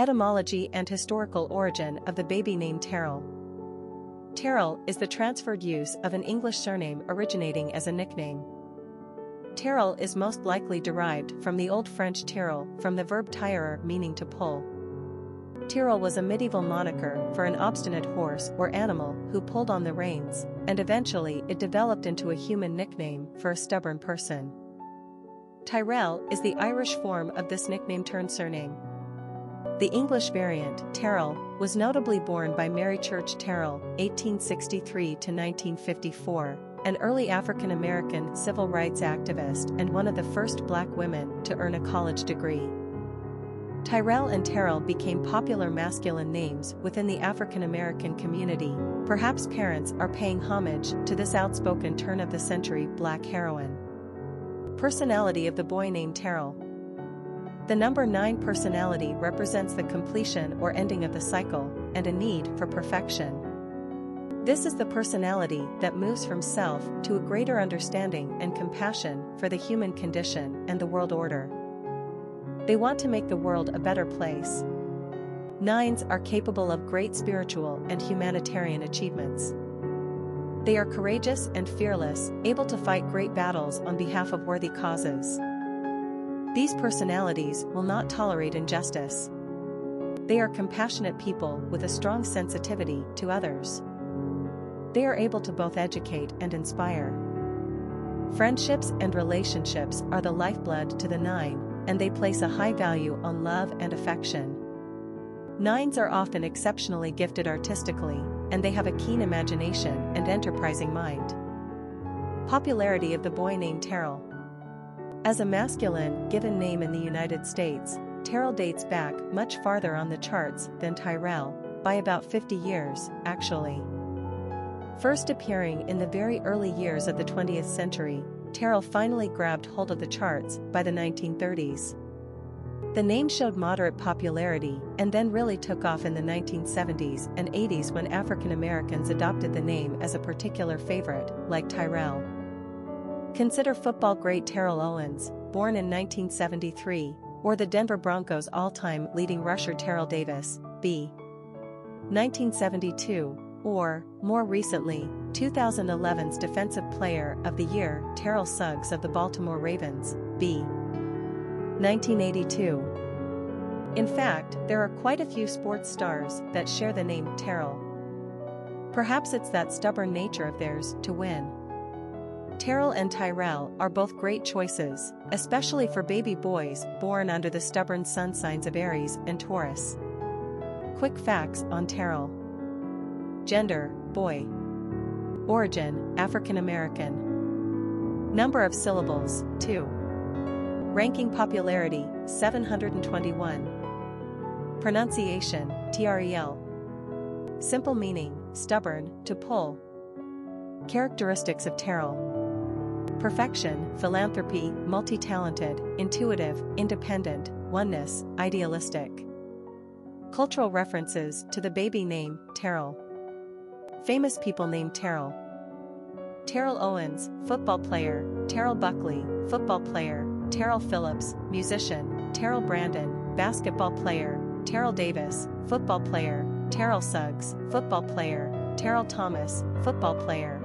Etymology and historical origin of the baby name Terrell. Terrell is the transferred use of an English surname originating as a nickname. Terrell is most likely derived from the Old French tirel from the verb tirer meaning to pull. Tyrrell was a medieval moniker for an obstinate horse or animal who pulled on the reins, and eventually it developed into a human nickname for a stubborn person. Tyrell is the Irish form of this nickname turned surname. The English variant, Terrell, was notably born by Mary Church Terrell, 1863 to 1954, an early African American civil rights activist and one of the first black women to earn a college degree. Tyrell and Terrell became popular masculine names within the African American community. Perhaps parents are paying homage to this outspoken turn of the century black heroine. Personality of the boy named Terrell. The number 9 personality represents the completion or ending of the cycle and a need for perfection. This is the personality that moves from self to a greater understanding and compassion for the human condition and the world order. They want to make the world a better place. Nines are capable of great spiritual and humanitarian achievements. They are courageous and fearless, able to fight great battles on behalf of worthy causes. These personalities will not tolerate injustice. They are compassionate people with a strong sensitivity to others. They are able to both educate and inspire. Friendships and relationships are the lifeblood to the nine, and they place a high value on love and affection. Nines are often exceptionally gifted artistically, and they have a keen imagination and enterprising mind. Popularity of the boy named Terrell. As a masculine given name in the United States, Terrell dates back much farther on the charts than Tyrell, by about 50 years, actually. First appearing in the very early years of the 20th century, Terrell finally grabbed hold of the charts by the 1930s. The name showed moderate popularity and then really took off in the 1970s and 80s when African Americans adopted the name as a particular favorite, like Tyrell. Consider football great Terrell Owens, born in 1973, or the Denver Broncos all-time leading rusher Terrell Davis, b. 1972, or, more recently, 2011's Defensive Player of the Year, Terrell Suggs of the Baltimore Ravens, b. 1982. In fact, there are quite a few sports stars that share the name Terrell. Perhaps it's that stubborn nature of theirs to win. Terrell and Tyrell are both great choices, especially for baby boys born under the stubborn sun signs of Aries and Taurus. Quick facts on Terrell. Gender, boy. Origin, African American. Number of syllables, 2. Ranking popularity, 721. Pronunciation, TREL. Simple meaning, stubborn, to pull. Characteristics of Terrell. Perfection, philanthropy, multi-talented, intuitive, independent, oneness, idealistic. Cultural references to the baby name, Terrell. Famous people named Terrell. Terrell Owens, football player, Terrell Buckley, football player, Terrell Phillips, musician, Terrell Brandon, basketball player, Terrell Davis, football player, Terrell Suggs, football player, Terrell Thomas, football player,